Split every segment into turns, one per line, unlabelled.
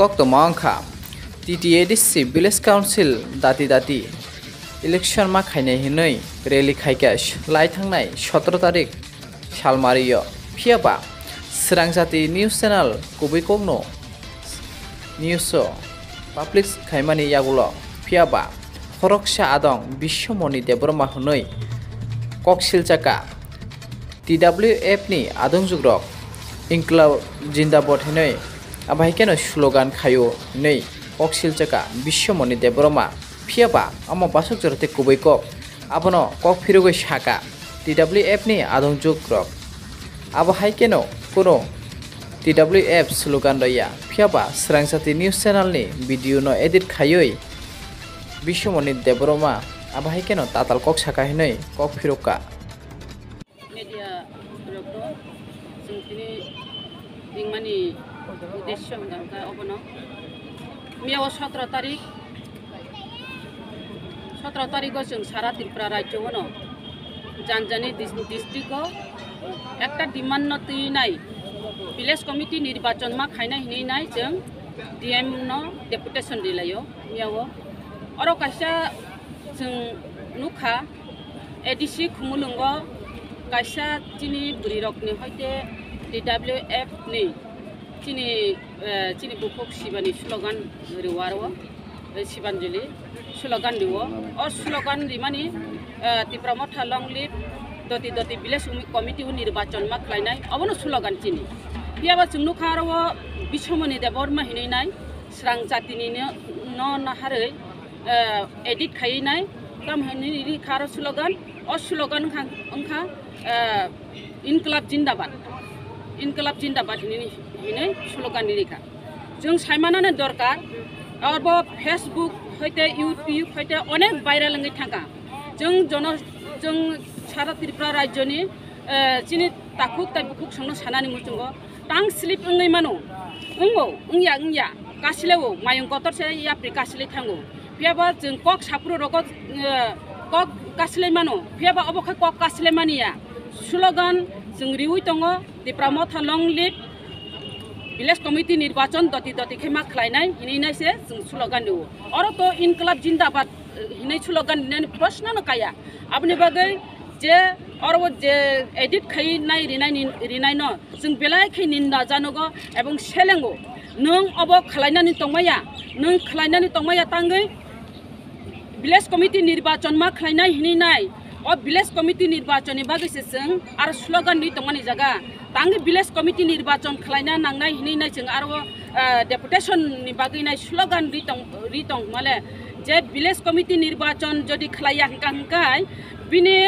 kok to mangkha TTADC Village Council dati dati election মা খাইনাই হিনৈ rally খাইকাস লাই থাংনাই সতেরো তারিখ সালমারিয় ফিয়াবা স্রাং জাতি নিউজ চ্যানেল কুবই কগ্ন নিউজ, পাবলিক খাইমানি ইয়াগুলো। ফিয়াবা হরকসা আদং, বিশ্বমণি দেবরমা হনৈ ꯀꯣꯛꯁꯤꯜꯆꯀꯥ টি ডাব্লিউ এফ এফনি আদংজুগ্রক ইংক্লাব জিন্দাবট হেনই আবাহি কেন স্লোগান খায়ো নেই? ককশিলচাকা বিশ্বমণি দেবরমা ফিয়াবা আমা বাসক জরতে কুবই কক আবন কক ফিরগৈ সাকা টি ডাব্লিউ এফ এফনি আদংজুগ্রক আবাহাই কেন কোনো টি ডাব্লিউ এফ স্লোগান রইয়া ফিয়াবা স্রাংসাতি নিউজ চ্যানেলনি ভিডিও ন এডিট খায়ই। বিশ্বমণি দেবরমা abahikeno কেন? তাতাল কক kok firoka কক
roko singkini সতেরো তারিখ সতেরো তারিখও जों সারা ত্রিপুরা রাজ্যবন জানজানি ডিস্ট্রিক্টও একটা ডিমান্ড তুই নাই। ভিলেজ কমিটি নির্বাচন মা খাইনা হিনে নাই जों ডিএম ন ডেপুটেশন দিলাই মেয়াও আরও কাইসা जों नुखा एडिसि खुमुलुंगो काइसा चिनि बुरि रकनि हयते डिडब्लिउ एफ नि चिनि चिनि बुखक सिबानि स्लगान रिवारो सिबानजुलि स्लगान दिवो अ स्लगान रिमानि तिप्रामथा लङ लिभ दति दति विलेज कमिटी निर्वाचनमा खालामनाय अबनो स्लगान चिनि पियाबा जोंनो खारो बिसमनि देबर माहिनै नाय स्रां जातिनिनो न नहारै এডিট খাই নাই গাম হনি খার স্লোগান অ স্লোগান ওখা ইনকলাব জিন্দাবাদ ইনকলাব জিন্দাবাদ হিনে স্লোগান নিরিখা जों सायमानानो दरकार अब फेसबुक हयते इउटिउब हयते अनेक भाइराल नङै थाङा जों जन जों सारा त्रिपुरा राज्यनि जिनि ताकुक ताबुकुक संनो सानानै मुजुंगो तां स्लिप नङै मानो उंगौ उंया उंया गासिलेवो मायं गतरसे याप्रि गासिले थाङो बियाबा जों कक सापुरो रग कक कासिले मानो बियाबा अबखाय कक कासिले मानिया স্লোগান जों रिउइ दङ दिप्राम थालं लिप ভিলেজ কমিটি নির্বাচন দতি দতি খেমা খাইনাই হিনাইনাইছে जों স্লোগান দিও अरो तो इनकलाब जिंदाबाद हिनै स्लोगान दिनानै प्रश्न नकाया আপনি বাগै যে अरो যে এডিট খাইনাই রিনাই রিনাই ন जों बेलाय खै निन्दा जानोगो এবং सेलेंगो नों अब खालायनानै दंमाया नों खालायनानै दंमाया तांगै ভিলেজ কমিটি নির্বাচন মা খাইনাই হিনি নাই ও ভিলেজ কমিটি নির্বাচন বাগেছে আর স্লোগান নি नि तंगानि जागा तांगि ভিলেজ কমিটি নির্বাচন খাইনা নাংনাই হিনি নাই আর ডেপুটেশন नि নাই স্লোগান রি तं মানে যে ভিলেজ কমিটি নির্বাচন যদি খেলাইয়া হাঙ্কা হাঙ্কায় বিনে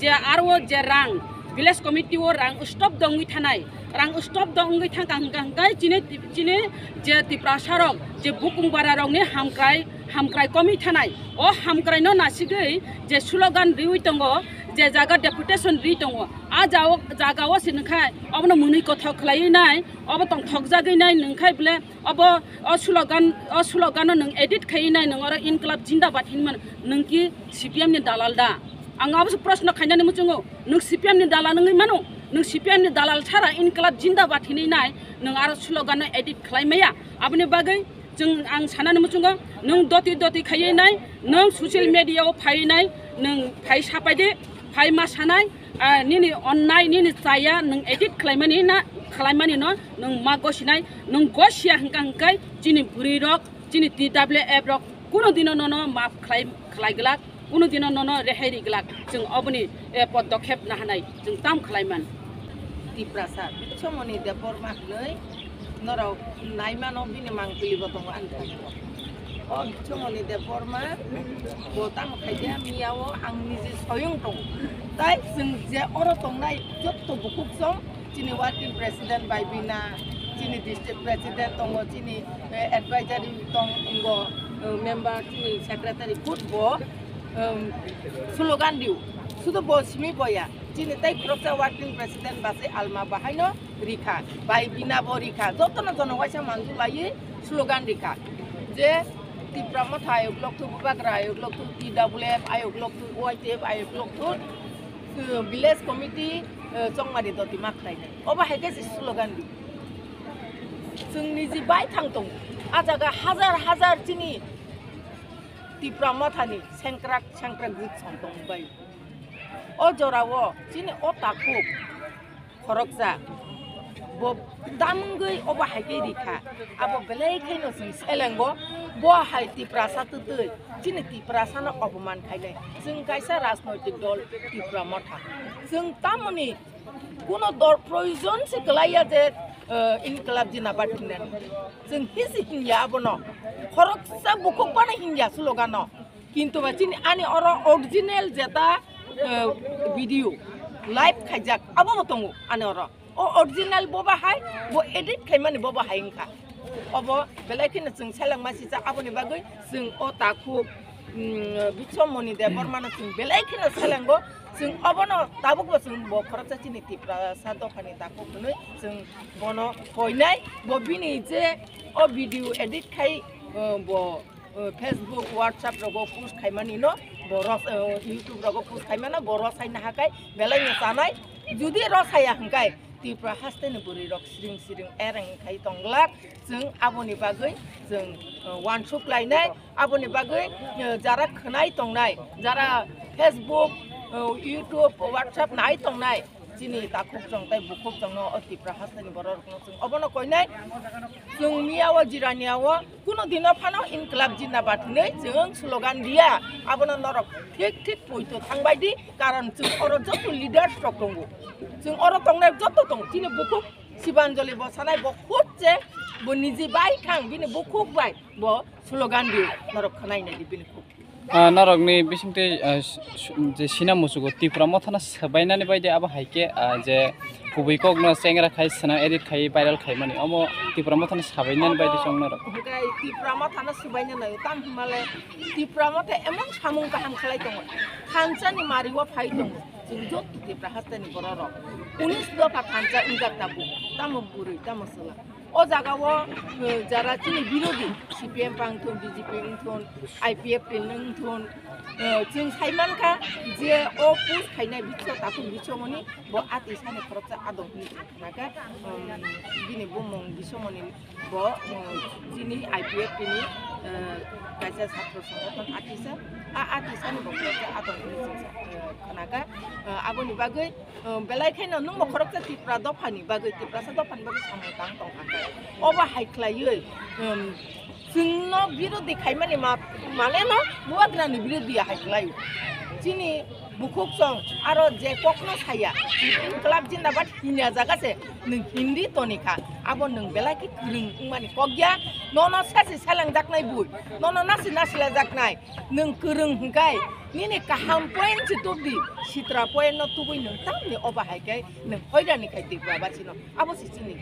যে আরও যে রাং ভিলেজ কমিটি ও রাং স্টপ দঙ্গি থানায় রাং স্টপ দঙ্গি থাকা হাঙ্কা হাঙ্কায় চিনে চিনে যে তিপ্রাসারক যে বুকুং বারা রংনি হামক্রায় হামক্রাই কমি থানায় ও হামক্রাই নাসিগৈ যে স্লোগান রিউই তঙ্গ যে জায়গা ডেপুটেশন রি দङ আ যাও জায়গাও সেনখাই অবনো মুনি কথা খলাই নাই। অব তং ঠকজাগৈ নাই নংখাই বলে। অব অস্লোগান অস্লোগানো নং এডিট খাই নাই নং। আর ইনকলাব জিন্দাবাদ হিনমান নংকি সিপিএম নি দালাল দা। আং অবশ্য প্রশ্ন খাইনানি মুচুঙ্গো নং সিপিএম নি দালাল নঙ্গি মানো নং সিপিএম নি দালাল ছাড়া ইনকলাব জিন্দাবাদ হিনাই নাই। নং আর স্লোগানো এডিট খালাইমায়া আপনি বাগৈ स्लोगान एडिट खालायमाया आबनि बागै जों आं साननानै मुचुङो नों दति दति खायै नाय नों ससियेल मिडियायाव फायनाय नों फाय सापायदे फाय मासानाय निनि अन्नाय निनि जाया नों एडिट खालायमानि ना खालायमानि न नों मा गसिनाय नों गसिया हंका हंकाय जिनि बुरि रक जिनि टी डाब्लिउ एफ रक कुनु दिन न माफ खालाय खालायगलाक कुनु दिन न रेहाय रिगलाक जों अबनि पदक्षेप नाहानाय जों ताम खालायमान
टिप्रासा बिच्छमनि देबर माखलै नराव नायमानो बिनि मांपिलिबो दङ आन्था अ बिच्छमनि देबर मा बोतां खायदिया मियाव आंनि जे सयं दं তাই जों जे अर दंनाय जत्त बुकुक सं चिनि वार्किं प्रेसिडेन्ट बायबिना चिनि डिस्ट्रिक्ट प्रेसिडेन्ट दङ चिनि एडभाइजारि दं मेम्बार चिनि सेक्रेटारि कुटब स्लोगान दिउ শুধু বসমি বয়া চিনি তাই ক্রপসা ওয়ার্কিং প্রেসিডেন্ট বাসে আলমা বাহাইনো রিখা বাই বিনাব রিখা যতন জনগোষ্ঠী মানজু লাইয়ে স্লোগান রিখা যে তিপ্রামথ আয়োগ লক্ষ বাগ্রা আয়োগ লক্ষ টি ডাবল এফ আয়োগ লক্ষ ওয়াইটি এফ আয়োগ লক্ষ ভিলেজ কমিটি জংমারি দতি माख्रायनाय अबा हायगे स्ल'गान दि जोंनि जि बाय थां दं आजागा हाजार हाजार दिनि तिप्रा माथानि सेंक्राक सेंक्राक गुद सं दं बाय अ जराव दिनि अ ताखु खरकजा bo damgo obo hage dikha abo belai khe no sin selengo bo hai ti prasa tu tu jin ti prasa no oboman khaile jing kaisa rasnoitik dol ti pramotha jing tamoni kuno dor proizon se kalaya je in club jin abatina jing his hin ya bono khorok sa bukho pana hin ya slogano kintu bachini ani oro original jeta video live khajak abo motongu original ববাহাই edit খাইমানে ববাহাই অব বেলাইখিন যেন সেলংমাসি আপনি বাকি যেন অ তাকু বিশ্বমণি দেবরমান যেন বেলাইখিন সেলেনব যেন অবন তাবুক যেন বখর চাচি নীতি প্রসাদ দোকানে তাকু খুনে যেন বন কইনাই ববিনি যে অ ভিডিও এডিট খাই ব ফেসবুক হোয়াটসঅ্যাপ রব পোস্ট খাইমানি ন বরস ইউটিউব রব পোস্ট খাইমানা বরস আইনা হাকাই বেলাই নসানাই যদি রসায়া হাঙ্কায় तिब्रा हास्थायनो बोरै रक स्रिं स्रिं एरेंखाय दंलाक जों आब'नि बागै जों वानसुक लायनाय आब'नि बागै जारा खोनाय दंनाय जारा फेसबुक इउटुब वाट्सएप नाय दंनाय chini ta khup chong tai bu khup chong no ati prahasan borok no chung obono koi nai chung miawa jirania wa kuno dino phano in club jinna bat nei chung slogan dia abono norok thik thik poito thangbai di karan chung oro jotu leader tokongu chung oro tong nai jotu tong chini bu khup sibanjoli bosanai bo khup che bo niji bai thang bine bu khup bai bo slogan di norok khanai nai di bine khup
नरकनि बिसिंथे जे सिना मुसुगो तिपुरा मथाना सबायनानै बायदि अब हाइके जे गुबै कगनो सेंग्रा खाइ सना edit खाइ viral खाइ माने अमो तिपुरा मथाना सबायनानै बायदि सं नरक।
ओमफ्राय तिफ्रामा थाना सुबायनो नायो। ताम हिमालय तिफ्रामाथे एमन सामुं गाहाम खालाय दङ खानसानि मारिवा फाइ दङ tunjuk iti prahatan bororo unis do patanca ingak tabu. Tamo buri tamo sela. ও জায়গাও যারা চিনি বিরোধী সিপিএম পাংথন বিজেপি উঠুন আইপিএফ পেলেন উঠুন চিন সাইমানকা যে ও পুষ খাইনাই বিচ তাকুন বিচমনি ব আতি সানে খরচা আদবনি নাকা দিনে বমং বিচমনি ব চিনি আইপিএফ পেনি कायसा ছাত্র সংগঠন आतिसा आ आतिसानि बखरबसा आदब खानाका आबनि बागै बेलायखायनो नों बखरबसा तिप्रा दफानि बागै तिप्रासा दफानि बागै सामो दां दं हाखाय अबा हायख्लायै जोंनो बिरोधि खायमानि मा माने न बुवाग्रानि बिरोधिया हायख्लायो दिनै বুকুক চং আৰু জে কখনো চাইয়া ক্লাব জিন্দাবাদ হিনা জাগাছে নিং হিন্দী টনিকা আবো নিং বেলাকে মানে কগিয়া ন ন সাসি সালং জাক নাই বুই ন ন নাসি নাসিলে জাক নাই নিং কাহাম পয়েন্ট চিতুক দি চিত্ৰা পয়েন্ট নতুবই নতাম নে অবাহাইকাই নিং হৈ জানি খাই আবো সিচিনি